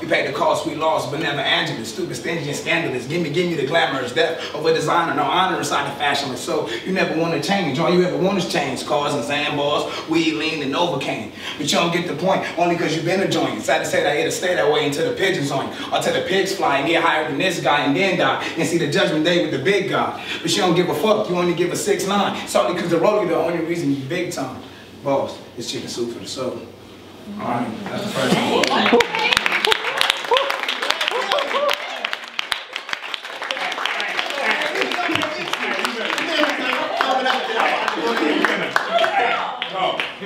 We paid the cost we lost, but never Angela. Stupid, stingy, and scandalous. Give me, give me the glamorous death of a designer. No honor inside the fashionless. So you never want to change. All you ever want is change. Cars and sandbars, weed, lean, and Novocaine. But you don't get the point only because you've been a joint. Sad to say that it'll stay that way until the pigeons on you. Or till the pigs fly and get higher than this guy and then die. And see the judgment day with the big guy. But you don't give a fuck. You only give a six nine. It's only because the rollie the only reason you big time. Boss, it's chicken soup for the soul. All right, that's the first one. He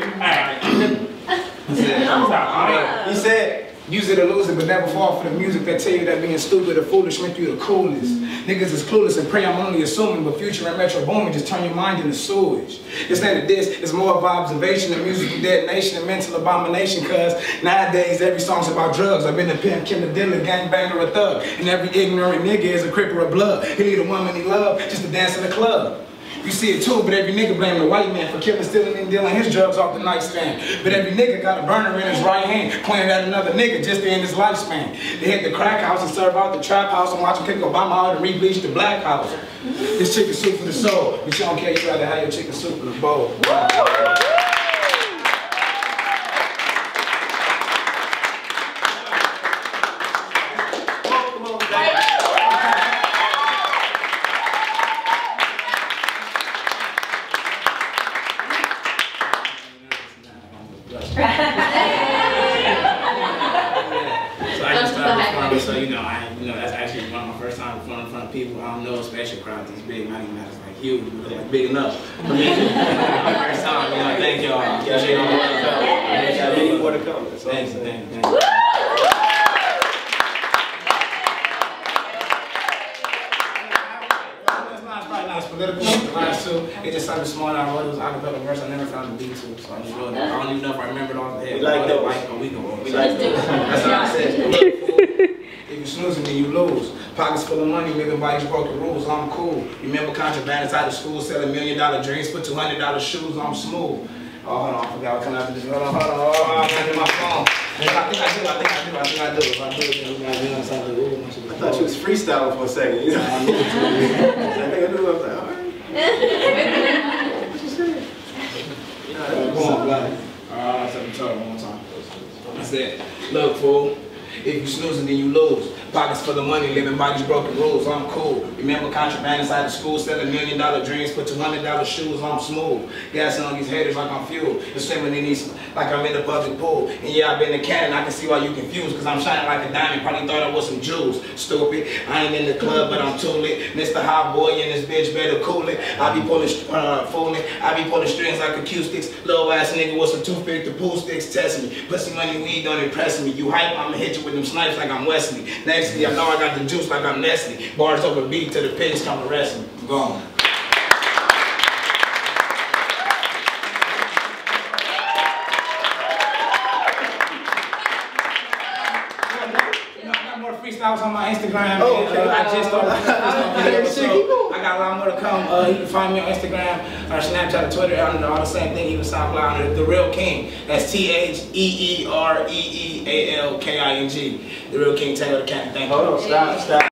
said, use it or lose it, but never fall for the music that tell you that being stupid or foolish make you the coolest. Niggas is clueless and pray I'm only assuming, but future and Metro Boomin just turn your mind into sewage. It's not a this, it's more of observation and musical detonation and mental abomination, cause nowadays every song's about drugs. I've been a pimp, killer, dealer, gangbanger, or thug, and every ignorant nigga is a cripper of blood. He need a woman he love just to dance in the club. You see it too, but every nigga blame the white man for killing, stealing, and dealing his drugs off the nightstand. But every nigga got a burner in his right hand, pointing at another nigga just to end his lifespan. They hit the crack house and serve out the trap house and watch him kick Obama out and re-bleach the black house. This chicken soup for the soul, but you don't care, you rather have your chicken soup in the bowl. So I just started performing, so you know, I, you know, that's actually one of my first time performing in front of people. I don't know a special crowd this big, not even that it's like huge, but like big enough for me. my first time, you know, thank y'all. I Appreciate all the love. Got many more to come. That's all I'm Thank you, saying. thank you, thank you. It's not- probably not as political as the last two. It just sounded small. I wrote it was a acapella verse. I never found the beat to, so I just wrote it. I don't even know if I remembered all the head. We like I wrote it those. Like a week ago. We like those. That's what I said. If you snoozing, then you lose. Pockets full of money, living by these broken rules. I'm cool. You remember contraband out of school, selling million dollar drinks, put two hundred dollar shoes. I'm smooth. Oh, hold on, I forgot what come after this. Hold on, hold on. Oh, I'm in my phone. I think I do. I think I do. I think I do. If I do, then we gotta do it. Something. Ooh, my shit I thought you was freestyling for a second. You know? I knew it. I think I knew. I was like, all right. What you saying? Yeah, that Come was on. Alright, let me tell you one more time. I said, look, fool, if you snoozing, then you lose. Pockets full of money, living by these broken rules, I'm cool. Remember contraband inside the school, selling million dollar dreams, put two hundred dollar shoes, I'm smooth. Gassing on these haters like I'm fuel. And swimming in these, like I'm in the public pool. And yeah, I've been a cannon, I can see why you confused, cause I'm shining like a diamond, probably thought I was some jewels. Stupid, I ain't in the club, but I'm too lit. Mr. Hot Boy and this bitch better cool it. I be pulling, uh, fooling, I be pulling strings like acoustics. Little ass nigga with some toothpick to pool sticks, test me. Pussy money weed don't impress me. You hype, I'ma hit you with them snipes like I'm Wesley. Next to you, I know I got the juice like I'm Nestle. Bars over beat till the pigs come arrest me. I'm gone. You know, I got more freestyles on my Instagram. Oh, and, okay. uh, I just started. I got a lot more to come. Uh, you can find me on Instagram or Snapchat or Twitter under all the same thing. Even SoundCloud the Real King. That's T H E E R E E A L K I N G. The Real King Taylor the Cat. Thank you. Hold on, stop, stop.